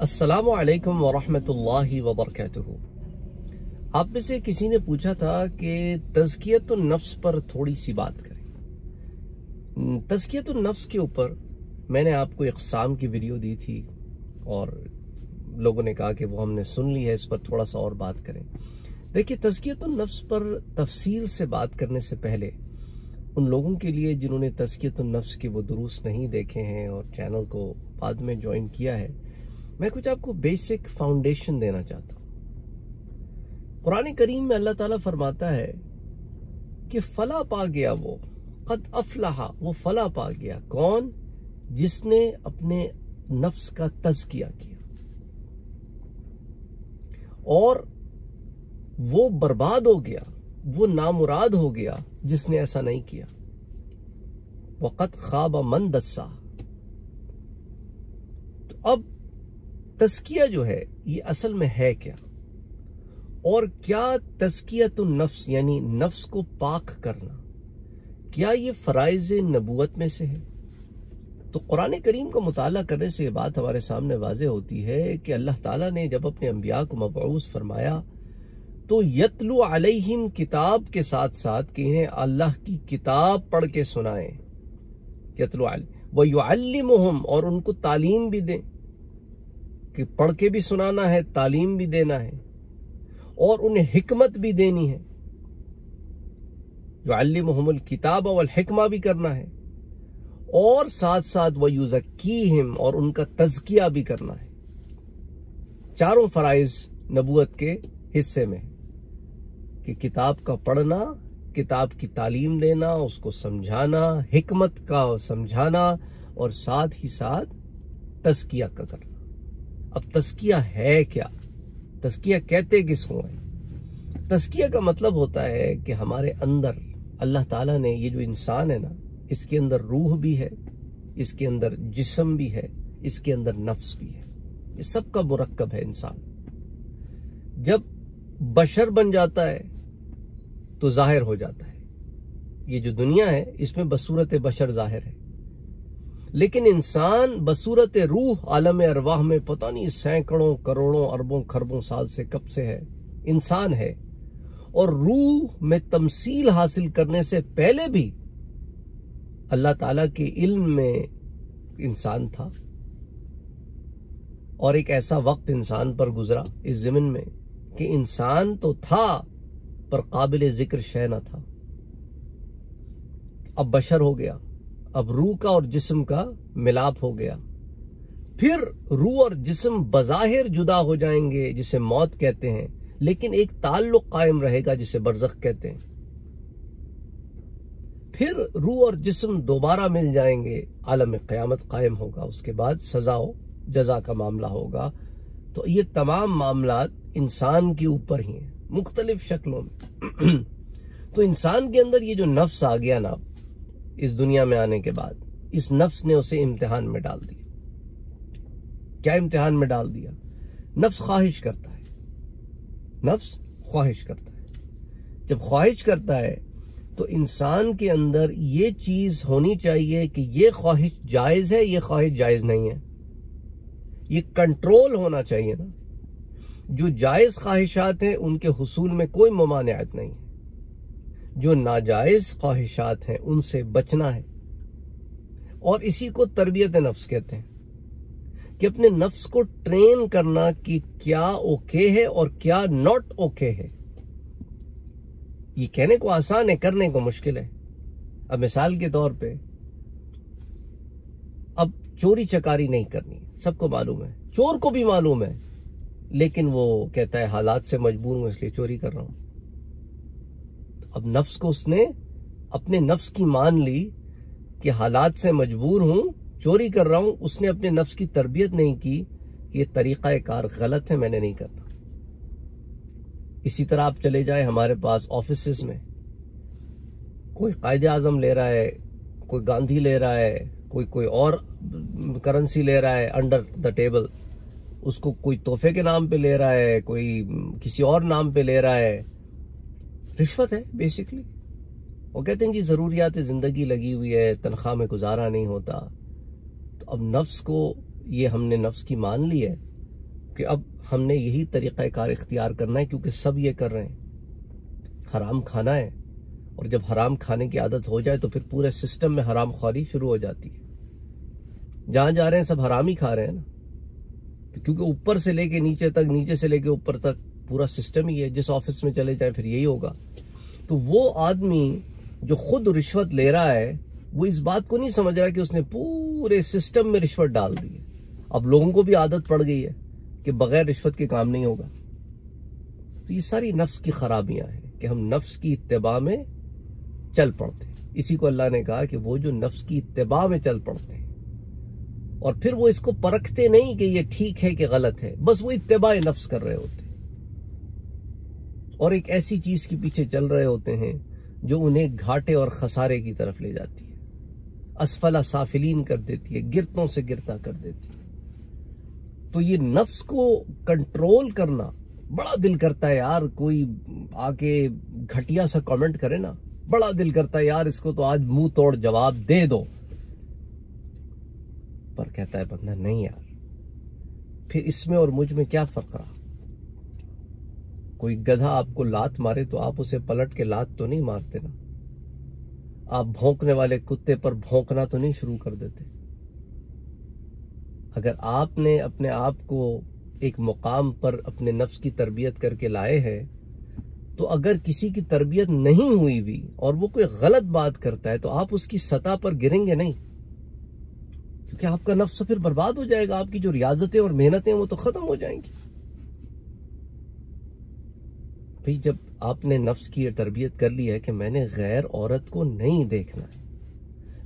असलकम वरहमतुल्लाहि वबरकातुहू। आप में से किसी ने पूछा था कि तजकियत नफ्स पर थोड़ी सी बात करें। तजकियत नफ्स के ऊपर मैंने आपको इकसाम की वीडियो दी थी और लोगों ने कहा कि वो हमने सुन ली है, इस पर थोड़ा सा और बात करें। देखिए तजकियत नफ्स पर तफसील से बात करने से पहले उन लोगों के लिए जिन्होंने तजकियत नफ्स के वो दुरुस्त नहीं देखे हैं और चैनल को बाद में ज्वाइन किया है मैं कुछ आपको बेसिक फाउंडेशन देना चाहता हूँ। कुरान करीम में अल्लाह ताला फरमाता है कि फला पा गया वो, कद अफलाहा, वो फला पा गया। कौन? जिसने अपने नफ्स का तजकिया किया। और वो बर्बाद हो गया, वो नामुराद हो गया, जिसने ऐसा नहीं किया। वक़्त ख्वाब मन दस्सा। तो अब तस्किया जो है, ये असल में है क्या? और क्या तस्किया तो नफ्स, यानी नफ्स को पाक करना, क्या ये फ़राइज नबूत में से है? तो कुरान करीम को मुताला करने से ये बात हमारे सामने वाज होती है कि अल्लाह ताला ने जब अपने अम्बिया को मबूस फरमाया तो यतलु अलहिम किताब के साथ साथ कि इन्हें अल्लाह की किताब पढ़ के सुनाएँ। यतलु व युअल्लिमुहुम और उनको तालीम भी दें। कि पढ़ के भी सुनाना है, तालीम भी देना है, और उन्हें हिकमत भी देनी है। युअल्लिमुहुमुल किताब वल हिकमा भी करना है, और साथ साथ वह युजक्कीहिम, और उनका तजकिया भी करना है। चारों फराइज नबूत के हिस्से में कि किताब का पढ़ना, किताब की तालीम देना, उसको समझाना, हिकमत का समझाना, और साथ ही साथ तस्किया का करना। अब तस्किया है क्या? तस्किया कहते किसको है? तस्किया का मतलब होता है कि हमारे अंदर अल्लाह ताला ने ये जो इंसान है ना, इसके अंदर रूह भी है, इसके अंदर जिस्म भी है, इसके अंदर नफ्स भी है। ये सब का मुरक्कब है इंसान। जब बशर बन जाता है तो ज़ाहिर हो जाता है। ये जो दुनिया है, इसमें बसूरत बशर ज़ाहिर है। लेकिन इंसान बसूरत रूह आलम अरवाह में पता नहीं सैकड़ों, करोड़ों, अरबों, खरबों साल से कब से है। इंसान है। और रूह में तमसील हासिल करने से पहले भी अल्लाह ताला के इल्म में इंसान था। और एक ऐसा वक्त इंसान पर गुजरा इस ज़मीन में कि इंसान तो था, पर काबिल ज़िक्र शय न था। अब बशर हो गया। अब रूह का और जिस्म का मिलाप हो गया। फिर रूह और जिस्म बजाहिर जुदा हो जाएँगे, जिसे मौत कहते हैं, लेकिन एक ताल्लुक कायम रहेगा, जिसे बरजख कहते हैं। फिर रूह और जिस्म दोबारा मिल जाएँगे, आलम क़यामत कायम होगा, उसके बाद सजाओ जजा का मामला होगा। तो ये तमाम मामला इंसान के ऊपर ही हैं, मुख्तलिफ़ शक्लों में। तो इंसान के अंदर ये जो नफ्स आ गया ना इस दुनिया में आने के बाद, इस नफ्स ने उसे इम्तिहान में डाल दिया। क्या इम्तिहान में डाल दिया? नफ्स ख्वाहिश करता है। नफ्स ख्वाहिश करता है। जब ख्वाहिश करता है तो इंसान के अंदर ये चीज़ होनी चाहिए कि ये ख्वाहिश जायज़ है, ये ख्वाहिश जायज़ नहीं है। ये कंट्रोल होना चाहिए ना। जो जायज़ ख्वाहिशात हैं, उनके हसूल में कोई ममानियत नहीं है। जो नाजायज ख्वाहिशात हैं, उनसे बचना है। और इसी को तरबियत नफ्स कहते हैं कि अपने नफ्स को ट्रेन करना कि क्या ओके है और क्या नॉट ओके है। ये कहने को आसान है, करने को मुश्किल है। अब मिसाल के तौर पे, अब चोरी चकारी नहीं करनी, सबको मालूम है। चोर को भी मालूम है, लेकिन वो कहता है, हालात से मजबूर हूँ, इसलिए चोरी कर रहा हूँ। अब नफ्स को उसने अपने नफ्स की मान ली कि हालात से मजबूर हूँ, चोरी कर रहा हूँ, उसने अपने नफ्स की तरबियत नहीं की, ये तरीका कार गलत है, मैंने नहीं करना। इसी तरह आप चले जाए हमारे पास ऑफ़िस में। कोई कायदे आज़म ले रहा है, कोई गांधी ले रहा है, कोई कोई और करेंसी ले रहा है अंडर द टेबल उसको कोई तोहफे के नाम पे ले रहा है, कोई किसी और नाम पे ले रहा है। रिश्वत है बेसिकली वो कहते हैं जी ज़रूरियात ज़िंदगी लगी हुई है, तनख्वाह में गुजारा नहीं होता। तो अब नफ्स को, ये हमने नफ्स की मान ली है कि अब हमने यही तरीक़ाकार इख्तियार करना है क्योंकि सब ये कर रहे हैं। हराम खाना है। और जब हराम खाने की आदत हो जाए तो फिर पूरे सिस्टम में हराम ख्वारी शुरू हो जाती है। जहाँ जा रहे हैं सब हराम ही खा रहे हैं ना। क्योंकि ऊपर से लेके नीचे तक, नीचे से लेके ऊपर तक पूरा सिस्टम ही है, जिस ऑफ़िस में चले जाए, फिर यही होगा। तो वो आदमी जो खुद रिश्वत ले रहा है, वो इस बात को नहीं समझ रहा कि उसने पूरे सिस्टम में रिश्वत डाल दी है। अब लोगों को भी आदत पड़ गई है कि बगैर रिश्वत के काम नहीं होगा। तो ये सारी नफ्स की खराबियाँ हैं कि हम नफ्स की इतबा में चल पड़ते हैं। इसी को अल्लाह ने कहा कि वो जो नफ्स की इतबा में चल पड़ते हैं, और फिर वो इसको परखते नहीं कि ये ठीक है कि गलत है, बस वो इत्तबा नफ्स कर रहे होते और एक ऐसी चीज़ के पीछे चल रहे होते हैं जो उन्हें घाटे और खसारे की तरफ़ ले जाती है। असफला साफिलीन कर देती है, गिरतों से गिरता कर देती है। तो ये नफ्स को कंट्रोल करना बड़ा दिल करता है यार, कोई आके घटिया सा कमेंट करे ना, बड़ा दिल करता है यार, इसको तो आज मुँह तोड़ जवाब दे दो। पर कहता है, बंदा नहीं यार, फिर इसमें और मुझमें क्या फ़र्क रहा? कोई गधा आपको लात मारे तो आप उसे पलट के लात तो नहीं मारते ना आप भौंकने वाले कुत्ते पर भौंकना तो नहीं शुरू कर देते। अगर आपने अपने आप को एक मुकाम पर अपने नफ्स की तरबियत करके लाए हैं तो अगर किसी की तरबियत नहीं हुई भी और वो कोई गलत बात करता है तो आप उसकी सतह पर गिरेंगे नहीं। क्योंकि आपका नफ्स फिर बर्बाद हो जाएगा, आपकी जो रियाजतें और मेहनतें वो तो खत्म हो जाएँगी। भाई जब आपने नफ्स की तरबियत कर ली है कि मैंने गैर औरत को नहीं देखना है,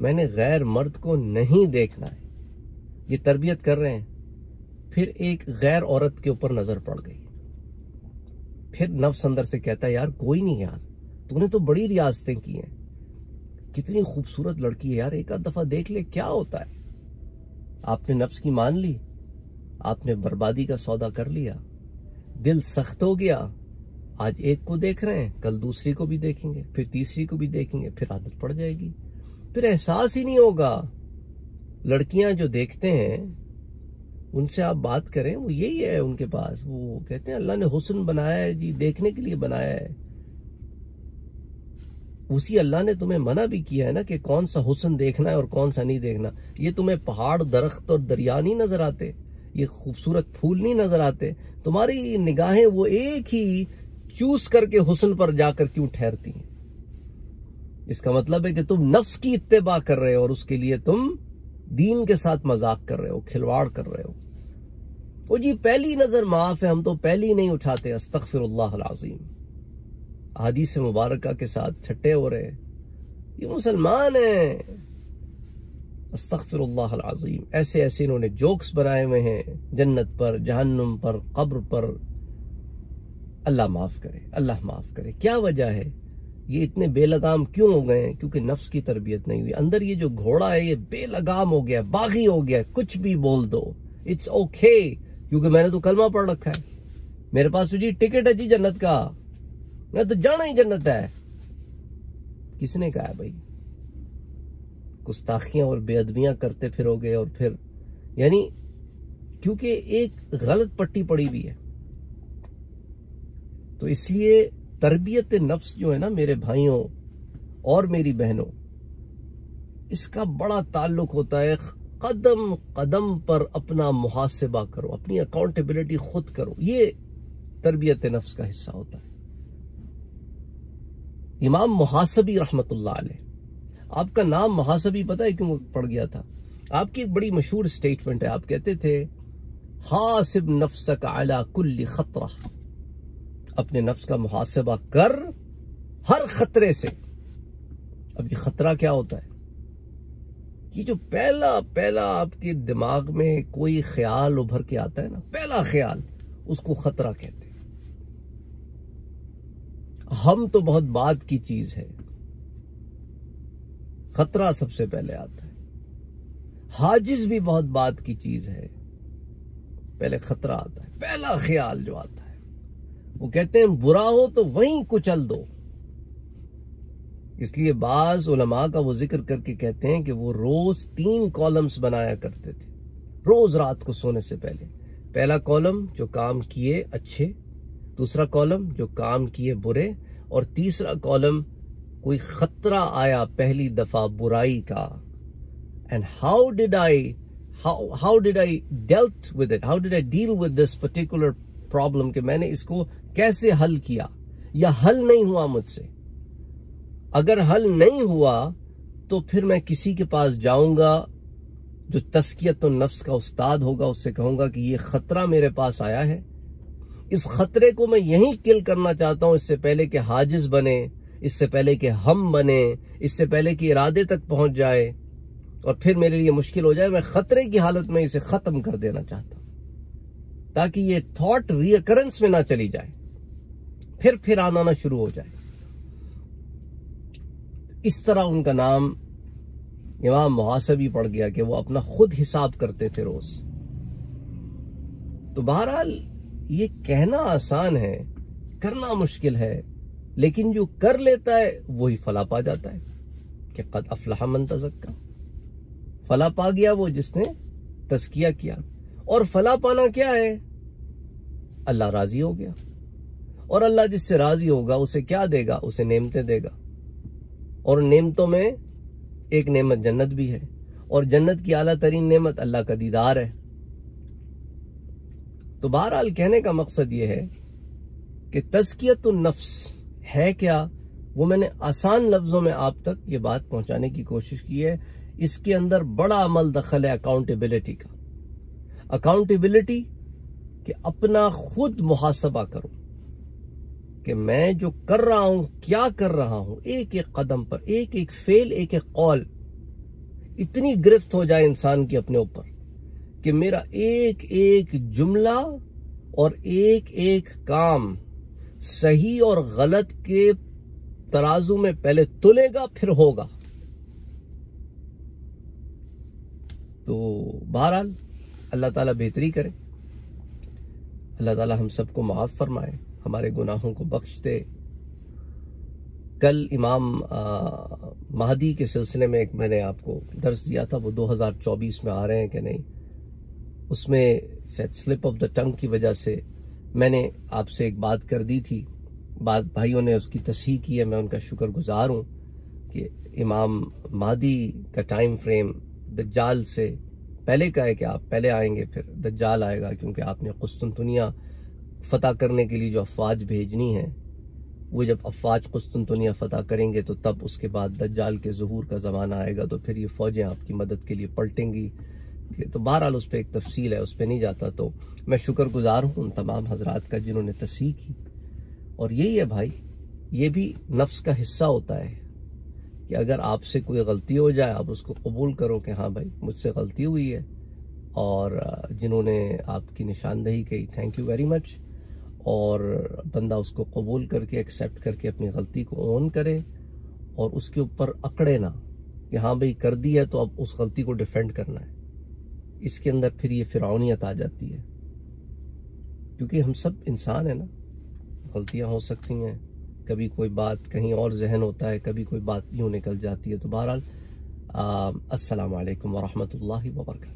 मैंने गैर मर्द को नहीं देखना है, ये तरबियत कर रहे हैं, फिर एक गैर औरत के ऊपर नज़र पड़ गई। फिर नफ्स अंदर से कहता है, यार, कोई नहीं यार, तूने तो बड़ी रियाजतें की हैं। कितनी खूबसूरत लड़की है यार, एक आध दफ़ा देख ले, क्या होता है? आपने नफ्स की मान ली, आपने बर्बादी का सौदा कर लिया, दिल सख्त हो गया आज एक को देख रहे हैं, कल दूसरी को भी देखेंगे, फिर तीसरी को भी देखेंगे, फिर आदत पड़ जाएगी। फिर एहसास ही नहीं होगा। लड़कियाँ जो देखते हैं, उनसे आप बात करें, वो यही है उनके पास। वो कहते हैं, अल्लाह ने हुसन बनाया है जी, देखने के लिए बनाया है। उसी अल्लाह ने तुम्हें मना भी किया है ना कि कौन सा हुसन देखना है और कौन सा नहीं देखना। ये तुम्हें पहाड़, दरख्त और दरिया नहीं नज़र आते। ये खूबसूरत फूल नहीं नज़र आते। तुम्हारी निगाहें वो एक ही चूस करके हुसन पर जाकर क्यों ठहरती हैं? इसका मतलब है कि तुम नफ्स की इत्तेबा कर रहे हो और उसके लिए तुम दीन के साथ मज़ाक कर रहे हो, खिलवाड़ कर रहे हो। वो जी, पहली नज़र माफ़ है, हम तो पहली नहीं उठाते अस्तफिर अजीम हादीस मुबारक के साथ छट्टे हो रहे ये मुसलमान है। अस्तफिर अजीम ऐसे ऐसे इन्होंने जोक्स बनाए हुए हैं, जन्नत पर, जहन्नुम पर, कब्र पर अल्लाह माफ़ करे, अल्लाह माफ़ करे। क्या वजह है? ये इतने बेलगाम क्यों हो गए क्योंकि नफ्स की तरबियत नहीं हुई। अंदर ये जो घोड़ा है, ये बेलगाम हो गया, बागी हो गया, कुछ भी बोल दो। इट्स ओके क्योंकि मैंने तो कलमा पढ़ रखा है। मेरे पास तो जी टिकट है जी जन्नत का। मैं तो जाना ही जन्नत है। किसने कहा भाई? गुस्ताखियाँ और बेअदबियाँ करते फिरोगे और फिर, यानी, क्योंकि एक गलत पट्टी पड़ी हुई है। तो इसलिए तरबियत नफ्स जो है ना मेरे भाइयों और मेरी बहनों, इसका बड़ा ताल्लुक होता है, कदम कदम पर अपना मुहासिबा करो, अपनी अकाउंटेबिलिटी खुद करो। ये तरबियत नफ्स का हिस्सा होता है। इमाम मुहासबी रहमत आपका नाम मुहासबी पता है क्यों पड़ गया था? आपकी एक बड़ी मशहूर स्टेटमेंट है, आप कहते थे, हासिब नफ्स का आला कुल्ली खतरा। अपने नफ्स का मुहासबा कर हर खतरे से। अब ये खतरा क्या होता है? ये जो पहला पहला आपके दिमाग में कोई ख्याल उभर के आता है ना, पहला ख्याल उसको खतरा कहते हैं। हम तो बहुत बाद की चीज़ है। खतरा सबसे पहले आता है। हाजिज भी बहुत बाद की चीज़ है। पहले खतरा आता है, पहला ख्याल जो आता है। वो कहते हैं, बुरा हो तो वहीं कुचल दो. इसलिए बाज उलमा का वो ज़िक्र करके कहते हैं कि वो रोज तीन कॉलम्स बनाया करते थे, रोज रात को सोने से पहले। पहला कॉलम जो काम किए अच्छे, दूसरा कॉलम जो काम किए बुरे, और तीसरा कॉलम कोई खतरा आया पहली दफ़ा बुराई का। And how did I how how did I dealt with it how did I deal with this particular problem कि मैंने इसको कैसे हल किया? या हल नहीं हुआ मुझसे? अगर हल नहीं हुआ तो फिर मैं किसी के पास जाऊँगा, जो तस्कियत नफ्स का उस्ताद होगा, उससे कहूँगा कि ये खतरा मेरे पास आया है। इस खतरे को मैं यहीं किल करना चाहता हूँ, इससे पहले कि हाजिज बने, इससे पहले कि हम बने, इससे पहले कि इरादे तक पहुँच जाए, और फिर मेरे लिए मुश्किल हो जाए, मैं खतरे की हालत में इसे खत्म कर देना चाहता हूँ, ताकि ये थॉट रियकरेंस में ना चली जाए। फिर फिर आना शुरू हो जाए। इस तरह उनका नाम इमाम मुहासबी पड़ गया कि वो अपना खुद हिसाब करते थे रोज। तो बहरहाल, ये कहना आसान है, करना मुश्किल है, लेकिन जो कर लेता है, वही फला पा जाता है कि कद अफलाह मन तजक्का। फला पा गया वो जिसने तस्किया किया। और फला पाना क्या है? अल्लाह राज़ी हो गया। और अल्लाह जिससे राज़ी होगा, उसे क्या देगा? उसे नेमते देगा। और नेमतों में एक नेमत जन्नत भी है। और जन्नत की आला तरीन नेमत अल्लाह का दीदार है। तो बहरहाल कहने का मकसद यह है कि तस्कियत नफ्स है क्या? वो मैंने आसान लफ्जों में आप तक ये बात पहुँचाने की कोशिश की है। इसके अंदर बड़ा अमल दखल है अकाउंटेबिलिटी का। अकाउंटेबिलिटी कि अपना खुद मुहासबा करो। कि मैं जो कर रहा हूँ, क्या कर रहा हूँ, एक एक कदम पर, एक एक फेल, एक एक कॉल, इतनी गिरफ्त हो जाए इंसान की अपने ऊपर कि मेरा एक एक जुमला और एक एक काम सही और गलत के तराजू में पहले तुलेगा, फिर होगा। तो बहरहाल, अल्लाह ताला बेहतरी करे। अल्लाह ताला हम सबको माफ़ फरमाए। हमारे गुनाहों को बख्श दे कल इमाम महदी के सिलसिले में एक मैंने आपको दर्ज दिया था, वो 2024 में आ रहे हैं कि नहीं। उसमें शायद स्लिप ऑफ़ द टंग की वजह से मैंने आपसे एक बात कर दी थी। बात, भाइयों ने उसकी तस्ही की है, मैं उनका शुक्र गुज़ार हूँ कि इमाम महदी का टाइम फ्रेम दज्जाल से पहले का है कि आप पहले आएँगे, फिर दज्जाल आएगा, क्योंकि आपने कुस्तुनतुनिया फतह करने के लिए जो अफवाज भेजनी है, वो जब अफवाज कुस्तुनतुनिया फतह करेंगे तो तब उसके बाद दज्जाल के जहूर का ज़माना आएगा तो फिर ये फ़ौजें आपकी मदद के लिए पलटेंगी। तो बहरहाल उस पर एक तफसील है, उस पर नहीं जाता तो मैं शुक्र गुज़ार हूँ उन तमाम हजरात का जिन्होंने तसी की। और यही है भाई, ये भी नफ्स का हिस्सा होता है कि अगर आपसे कोई गलती हो जाए, आप उसको कबूल करो कि हाँ भाई, मुझसे गलती हुई है, और जिन्होंने आपकी निशानदही की थैंक यू वेरी मच और बंदा उसको कबूल करके एक्सेप्ट करके अपनी गलती को ओन करे और उसके ऊपर अकड़े ना कि हाँ भाई कर दी है तो अब उस गलती को डिफेंड करना है। इसके अंदर फिर ये फिरौनीत आ जाती है। क्योंकि हम सब इंसान है ना। गलतियाँ हो सकती हैं। कभी कोई बात कहीं और जहन होता है, कभी कोई बात यूँ निकल जाती है। तो बहरहाल अस्सलाम वालेकुम वरहमतुल्लाहि वबरकातुहू